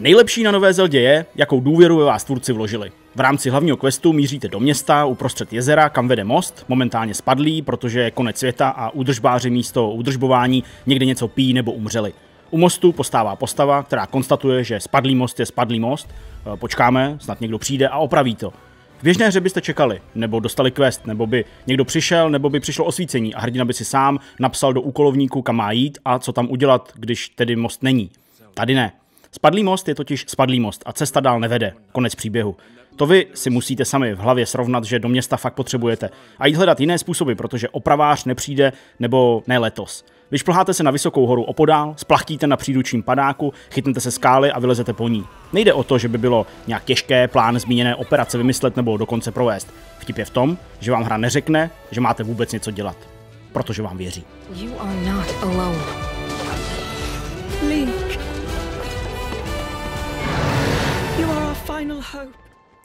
Nejlepší na Nové Zeldě je, jakou důvěru ve vás tvůrci vložili. V rámci hlavního questu míříte do města uprostřed jezera, kam vede most, momentálně spadlý, protože je konec světa a údržbáři místo udržbování někde něco pí nebo umřeli. U mostu postává postava, která konstatuje, že spadlý most je spadlý most. E, počkáme, snad někdo přijde a opraví to. V běžné hře byste čekali, nebo dostali quest, nebo by někdo přišel, nebo by přišlo osvícení a hrdina by si sám napsal do úkolovníku, kam má jít a co tam udělat, když tedy most není. Tady ne. Spadlý most je totiž spadlý most a cesta dál nevede. Konec příběhu. To vy si musíte sami v hlavě srovnat, že do města fakt potřebujete. A jít hledat jiné způsoby, protože opravář nepřijde, nebo ne letos. Vyšplháte se na vysokou horu opodál, splachtíte na příručním padáku, chytnete se skály a vylezete po ní. Nejde o to, že by bylo nějak těžké plán zmíněné operace vymyslet nebo dokonce provést. Vtip je v tom, že vám hra neřekne, že máte vůbec něco dělat. Protože vám věří. You are not alone.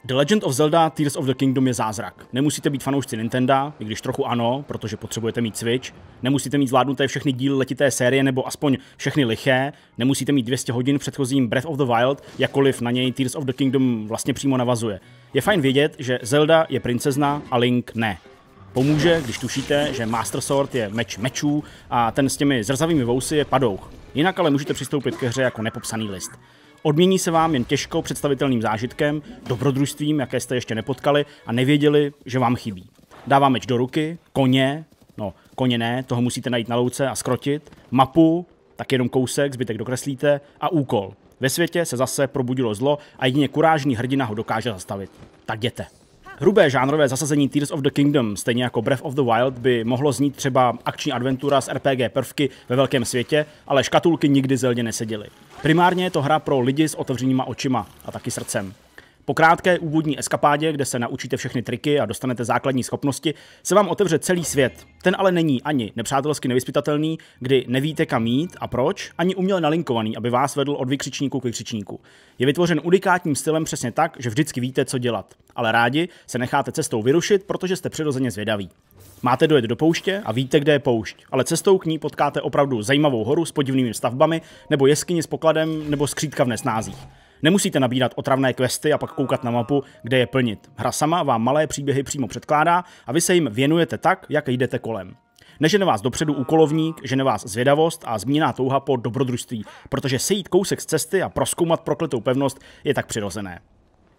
The Legend of Zelda Tears of the Kingdom je zázrak. Nemusíte být fanoušci Nintendo, i když trochu ano, protože potřebujete mít Switch. Nemusíte mít zvládnuté všechny díly letité série nebo aspoň všechny liché. Nemusíte mít 200 hodin předchozím Breath of the Wild, jakkoliv na něj Tears of the Kingdom vlastně přímo navazuje. Je fajn vědět, že Zelda je princezna a Link ne. Pomůže, když tušíte, že Master Sword je meč mečů a ten s těmi zrzavými vousy je padouch. Jinak ale můžete přistoupit ke hře jako nepopsaný list. Odmění se vám jen těžko představitelným zážitkem, dobrodružstvím, jaké jste ještě nepotkali a nevěděli, že vám chybí. Dává meč do ruky, koně, no koně ne, toho musíte najít na louce a skrotit, mapu, tak jenom kousek, zbytek dokreslíte a úkol. Ve světě se zase probudilo zlo a jedině kurážný hrdina ho dokáže zastavit. Tak jděte. Hrubé žánrové zasazení Tears of the Kingdom, stejně jako Breath of the Wild, by mohlo znít třeba akční adventura s RPG prvky ve velkém světě, ale škatulky nikdy zeldě neseděly. Primárně je to hra pro lidi s otevřenýma očima a taky srdcem. Po krátké úvodní eskapádě, kde se naučíte všechny triky a dostanete základní schopnosti, se vám otevře celý svět. Ten ale není ani nepřátelsky nevyspytatelný, kdy nevíte kam jít a proč, ani uměle nalinkovaný, aby vás vedl od vykřičníku k vykřičníku. Je vytvořen unikátním stylem přesně tak, že vždycky víte, co dělat. Ale rádi se necháte cestou vyrušit, protože jste přirozeně zvědaví. Máte dojet do pouště a víte, kde je poušť, ale cestou k ní potkáte opravdu zajímavou horu s podivnými stavbami, nebo jeskyni s pokladem, nebo skřítka v nesnázích. Nemusíte nabírat otravné questy a pak koukat na mapu, kde je plnit. Hra sama vám malé příběhy přímo předkládá a vy se jim věnujete tak, jak jdete kolem. Nežene vás dopředu úkolovník, žene vás zvědavost a zmíněná touha po dobrodružství, protože sejít kousek z cesty a proskoumat prokletou pevnost je tak přirozené.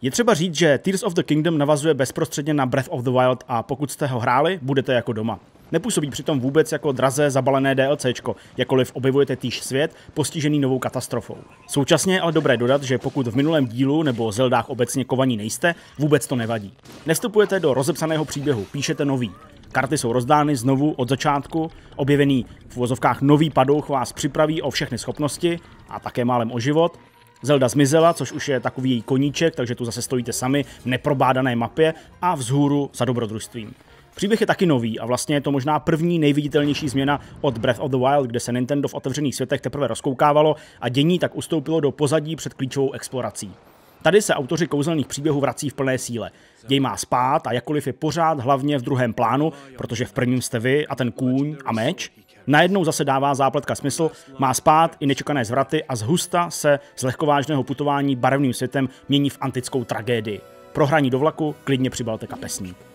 Je třeba říct, že Tears of the Kingdom navazuje bezprostředně na Breath of the Wild a pokud jste ho hráli, budete jako doma. Nepůsobí přitom vůbec jako draze zabalené DLCčko, jakkoliv objevujete týž svět postižený novou katastrofou. Současně je ale dobré dodat, že pokud v minulém dílu nebo Zeldách obecně kovaní nejste, vůbec to nevadí. Nestupujete do rozepsaného příběhu, píšete nový. Karty jsou rozdány znovu od začátku, objevený v uvozovkách nový padouch vás připraví o všechny schopnosti a také málem o život Zelda zmizela, což už je takový její koníček, takže tu zase stojíte sami v neprobádané mapě a vzhůru za dobrodružstvím. Příběh je taky nový a vlastně je to možná první nejviditelnější změna od Breath of the Wild, kde se Nintendo v otevřených světech teprve rozkoukávalo a dění tak ustoupilo do pozadí před klíčovou explorací. Tady se autoři kouzelných příběhů vrací v plné síle. Děj má spát a jakkoliv je pořád hlavně v druhém plánu, protože v prvním jste vy a ten kůň a meč, Najednou zase dává zápletka smysl, má spát i nečekané zvraty a zhusta se z lehkovážného putování barevným světem mění v antickou tragédii. Pro hraní do vlaku klidně přibalte kapesník.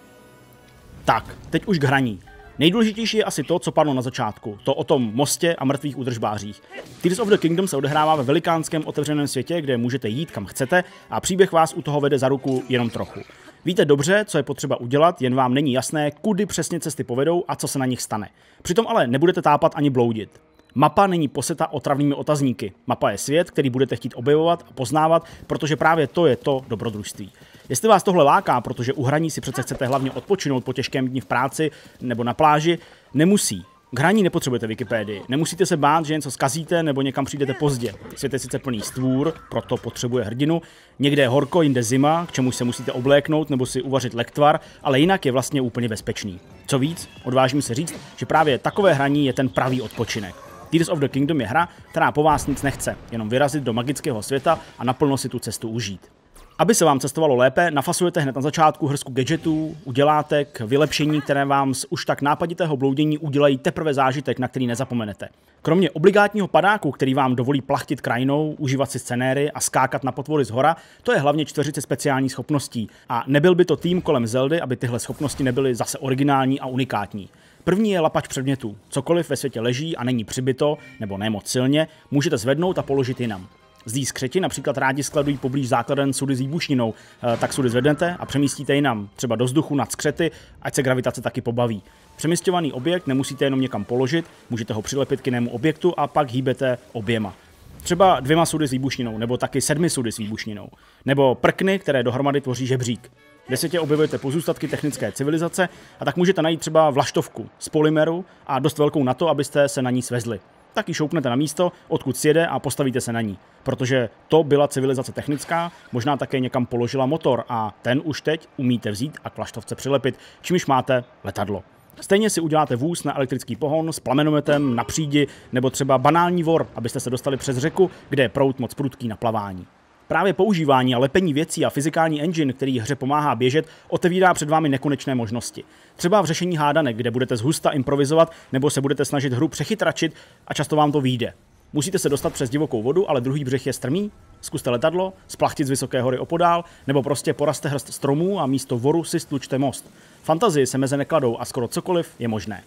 Tak, teď už k hraní. Nejdůležitější je asi to, co padlo na začátku, to o tom mostě a mrtvých udržbářích. Tears of the Kingdom se odehrává ve velikánském otevřeném světě, kde můžete jít kam chcete a příběh vás u toho vede za ruku jenom trochu. Víte dobře, co je potřeba udělat, jen vám není jasné, kudy přesně cesty povedou a co se na nich stane. Přitom ale nebudete tápat ani bloudit. Mapa není poseta otravnými otazníky. Mapa je svět, který budete chtít objevovat a poznávat, protože právě to je to dobrodružství. Jestli vás tohle láká, protože u hraní si přece chcete hlavně odpočinout po těžkém dní v práci nebo na pláži, nemusí. K hraní nepotřebujete Wikipedii. Nemusíte se bát, že něco zkazíte nebo někam přijdete pozdě. Svět je sice plný stvůr, proto potřebuje hrdinu. Někde je horko, jinde zima, k čemu se musíte obléknout nebo si uvařit lektvar, ale jinak je vlastně úplně bezpečný. Co víc, odvážím se říct, že právě takové hraní je ten pravý odpočinek. Tears of the Kingdom je hra, která po vás nic nechce, jenom vyrazit do magického světa a naplno si tu cestu užít. Aby se vám cestovalo lépe, nafasujete hned na začátku hrsku gadgetů, udělátek, vylepšení, které vám z už tak nápaditého bloudění udělají teprve zážitek, na který nezapomenete. Kromě obligátního padáku, který vám dovolí plachtit krajinou, užívat si scenéry a skákat na potvory z hora, to je hlavně čtveřice speciálních schopností. A nebyl by to tým kolem Zeldy, aby tyhle schopnosti nebyly zase originální a unikátní. První je lapač předmětů. Cokoliv ve světě leží a není přibyto, nebo ne moc silně, můžete zvednout a položit jinam. Zdí skřeti například rádi skladují poblíž základen sudy s výbušninou, eh, tak sudy zvednete a přemístíte jinam, třeba do vzduchu nad skřety, ať se gravitace taky pobaví. Přemysťovaný objekt nemusíte jenom někam položit, můžete ho přilepit k jinému objektu a pak hýbete oběma. Třeba dvěma sudy s výbušninou, nebo taky sedmi sudy s výbušninou. Nebo prkny, které dohromady tvoří žebřík. Ve světě objevujete pozůstatky technické civilizace a tak můžete najít třeba vlaštovku z polymeru a dost velkou na to, abyste se na ní svezli tak ji šoupnete na místo, odkud sjede a postavíte se na ní. Protože to byla civilizace technická, možná také někam položila motor a ten už teď umíte vzít a k plaštovce přilepit, čímž máte letadlo. Stejně si uděláte vůz na elektrický pohon s plamenometem na přídi nebo třeba banální vor, abyste se dostali přes řeku, kde je prout moc prudký na plavání. Právě používání a lepení věcí a fyzikální engine, který hře pomáhá běžet, otevírá před vámi nekonečné možnosti. Třeba v řešení hádanek, kde budete zhusta improvizovat nebo se budete snažit hru přechytračit a často vám to vyjde. Musíte se dostat přes divokou vodu, ale druhý břeh je strmý? Zkuste letadlo, splachtit z vysoké hory opodál, nebo prostě poraste hrst stromů a místo voru si stlučte most. Fantazii se meze nekladou a skoro cokoliv je možné.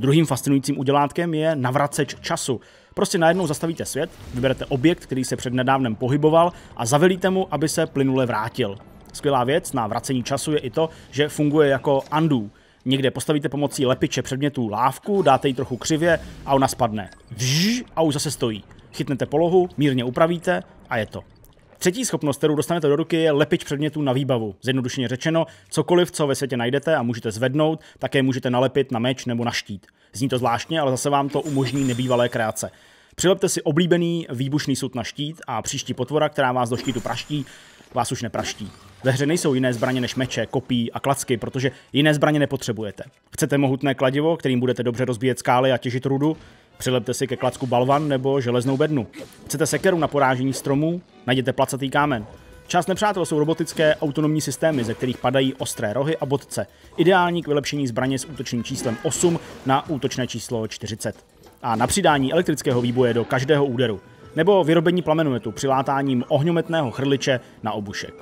Druhým fascinujícím udělátkem je navraceč času. Prostě najednou zastavíte svět, vyberete objekt, který se před nedávnem pohyboval a zavelíte mu, aby se plynule vrátil. Skvělá věc na vracení času je i to, že funguje jako undo. Někde postavíte pomocí lepiče předmětů lávku, dáte ji trochu křivě a ona spadne. Vž, a už zase stojí. Chytnete polohu, mírně upravíte a je to. Třetí schopnost, kterou dostanete do ruky, je lepič předmětů na výbavu. Zjednodušeně řečeno, cokoliv, co ve světě najdete a můžete zvednout, také můžete nalepit na meč nebo na štít. Zní to zvláštně, ale zase vám to umožní nebývalé kreace. Přilepte si oblíbený výbušný sud na štít a příští potvora, která vás do štítu praští, vás už nepraští. Ve hře nejsou jiné zbraně než meče, kopí a klacky, protože jiné zbraně nepotřebujete. Chcete mohutné kladivo, kterým budete dobře rozbíjet skály a těžit rudu? Přilepte si ke klacku balvan nebo železnou bednu. Chcete sekeru na porážení stromů? Najděte placatý kámen. Část nepřátel jsou robotické autonomní systémy, ze kterých padají ostré rohy a bodce. Ideální k vylepšení zbraně s útočným číslem 8 na útočné číslo 40. A na přidání elektrického výboje do každého úderu. Nebo vyrobení plamenometu přilátáním ohňometného chrliče na obušek.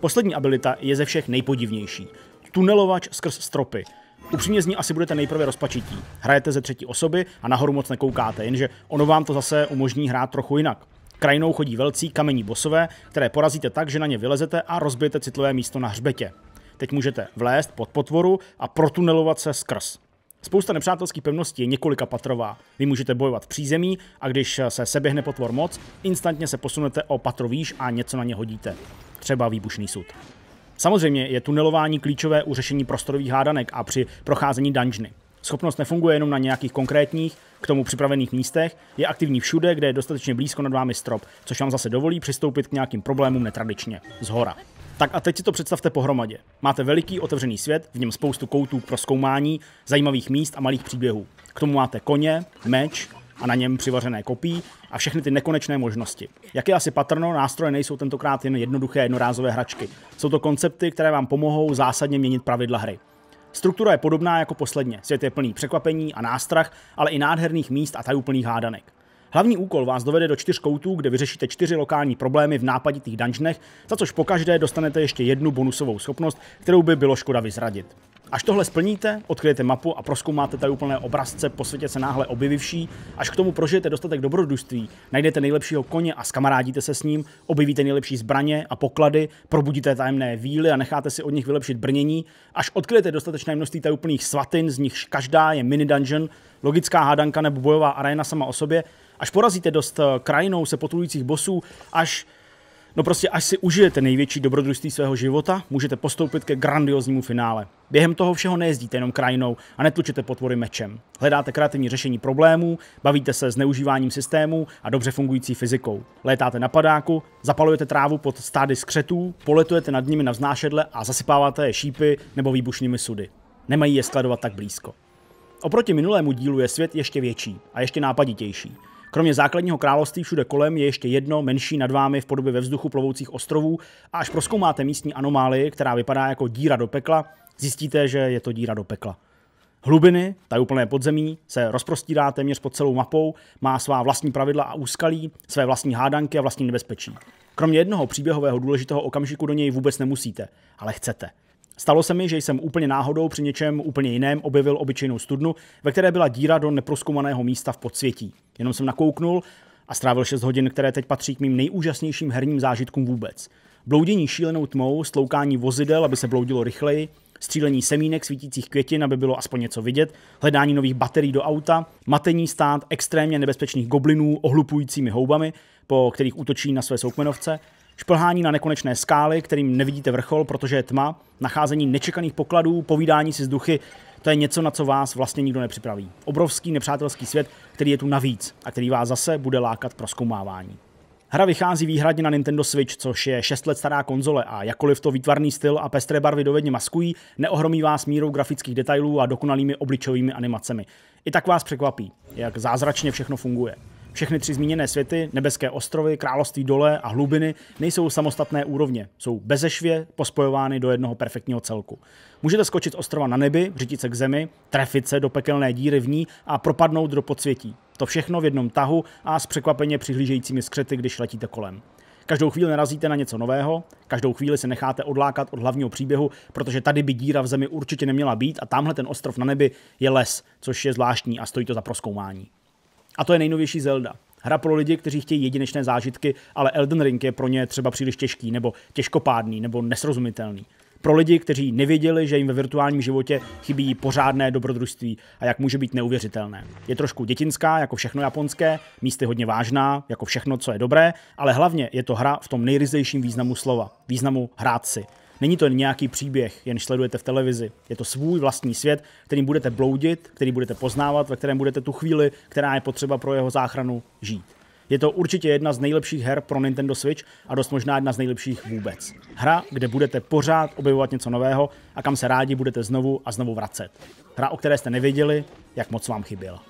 Poslední abilita je ze všech nejpodivnější. Tunelovač skrz stropy. Upřímně z ní asi budete nejprve rozpačití. Hrajete ze třetí osoby a nahoru moc nekoukáte, jenže ono vám to zase umožní hrát trochu jinak. Krajinou chodí velcí kamení bosové, které porazíte tak, že na ně vylezete a rozbijete citlivé místo na hřbetě. Teď můžete vlézt pod potvoru a protunelovat se skrz. Spousta nepřátelských pevností je několika patrová. Vy můžete bojovat v přízemí a když se seběhne potvor moc, instantně se posunete o patro výš a něco na ně hodíte. Třeba výbušný sud. Samozřejmě je tunelování klíčové u řešení prostorových hádanek a při procházení dungeony. Schopnost nefunguje jenom na nějakých konkrétních, k tomu připravených místech, je aktivní všude, kde je dostatečně blízko nad vámi strop, což vám zase dovolí přistoupit k nějakým problémům netradičně, z hora. Tak a teď si to představte pohromadě. Máte veliký otevřený svět, v něm spoustu koutů pro zkoumání, zajímavých míst a malých příběhů. K tomu máte koně, meč a na něm přivařené kopí a všechny ty nekonečné možnosti. Jak je asi patrno, nástroje nejsou tentokrát jen jednoduché jednorázové hračky. Jsou to koncepty, které vám pomohou zásadně měnit pravidla hry. Struktura je podobná jako posledně. Svět je plný překvapení a nástrah, ale i nádherných míst a tajuplných hádanek. Hlavní úkol vás dovede do čtyř koutů, kde vyřešíte čtyři lokální problémy v nápaditých dungeonech, za což pokaždé dostanete ještě jednu bonusovou schopnost, kterou by bylo škoda vyzradit. Až tohle splníte, odkryjete mapu a proskoumáte tady úplné obrazce po světě se náhle objevivší, až k tomu prožijete dostatek dobrodružství, najdete nejlepšího koně a skamarádíte se s ním, objevíte nejlepší zbraně a poklady, probudíte tajemné víly a necháte si od nich vylepšit brnění, až odkryjete dostatečné množství úplných svatin, z nichž každá je mini dungeon, logická hádanka nebo bojová arena sama o sobě, až porazíte dost eh, krajinou se potulujících bosů, až No prostě až si užijete největší dobrodružství svého života, můžete postoupit ke grandioznímu finále. Během toho všeho nejezdíte jenom krajinou a netlučete potvory mečem. Hledáte kreativní řešení problémů, bavíte se s neužíváním systémů a dobře fungující fyzikou. Létáte na padáku, zapalujete trávu pod stády skřetů, poletujete nad nimi na vznášedle a zasypáváte je šípy nebo výbušnými sudy. Nemají je skladovat tak blízko. Oproti minulému dílu je svět ještě větší a ještě nápaditější. Kromě základního království všude kolem je ještě jedno menší nad vámi v podobě ve vzduchu plovoucích ostrovů a až proskoumáte místní anomálii, která vypadá jako díra do pekla, zjistíte, že je to díra do pekla. Hlubiny, úplné podzemí, se rozprostírá téměř pod celou mapou, má svá vlastní pravidla a úskalí, své vlastní hádanky a vlastní nebezpečí. Kromě jednoho příběhového důležitého okamžiku do něj vůbec nemusíte, ale chcete. Stalo se mi, že jsem úplně náhodou při něčem úplně jiném objevil obyčejnou studnu, ve které byla díra do neproskoumaného místa v podsvětí. Jenom jsem nakouknul a strávil 6 hodin, které teď patří k mým nejúžasnějším herním zážitkům vůbec. Bloudění šílenou tmou, stloukání vozidel, aby se bloudilo rychleji, střílení semínek svítících květin, aby bylo aspoň něco vidět, hledání nových baterií do auta, matení stát extrémně nebezpečných goblinů ohlupujícími houbami, po kterých útočí na své soukmenovce, šplhání na nekonečné skály, kterým nevidíte vrchol, protože je tma, nacházení nečekaných pokladů, povídání si z duchy, to je něco, na co vás vlastně nikdo nepřipraví. Obrovský nepřátelský svět, který je tu navíc a který vás zase bude lákat pro zkoumávání. Hra vychází výhradně na Nintendo Switch, což je 6 let stará konzole a jakkoliv to výtvarný styl a pestré barvy dovedně maskují, neohromí vás mírou grafických detailů a dokonalými obličovými animacemi. I tak vás překvapí, jak zázračně všechno funguje. Všechny tři zmíněné světy, nebeské ostrovy, království dole a hlubiny, nejsou samostatné úrovně. Jsou bezešvě pospojovány do jednoho perfektního celku. Můžete skočit z ostrova na nebi, se k zemi, trefit se do pekelné díry v ní a propadnout do podsvětí. To všechno v jednom tahu a s překvapeně přihlížejícími skřety, když letíte kolem. Každou chvíli narazíte na něco nového, každou chvíli se necháte odlákat od hlavního příběhu, protože tady by díra v zemi určitě neměla být a tamhle ten ostrov na nebi je les, což je zvláštní a stojí to za proskoumání. A to je nejnovější Zelda. Hra pro lidi, kteří chtějí jedinečné zážitky, ale Elden Ring je pro ně třeba příliš těžký, nebo těžkopádný, nebo nesrozumitelný. Pro lidi, kteří nevěděli, že jim ve virtuálním životě chybí pořádné dobrodružství a jak může být neuvěřitelné. Je trošku dětinská, jako všechno japonské, místy hodně vážná, jako všechno, co je dobré, ale hlavně je to hra v tom nejryzejším významu slova, významu hrát si. Není to nějaký příběh, jen sledujete v televizi. Je to svůj vlastní svět, kterým budete bloudit, který budete poznávat, ve kterém budete tu chvíli, která je potřeba pro jeho záchranu, žít. Je to určitě jedna z nejlepších her pro Nintendo Switch a dost možná jedna z nejlepších vůbec. Hra, kde budete pořád objevovat něco nového a kam se rádi budete znovu a znovu vracet. Hra, o které jste nevěděli, jak moc vám chyběla.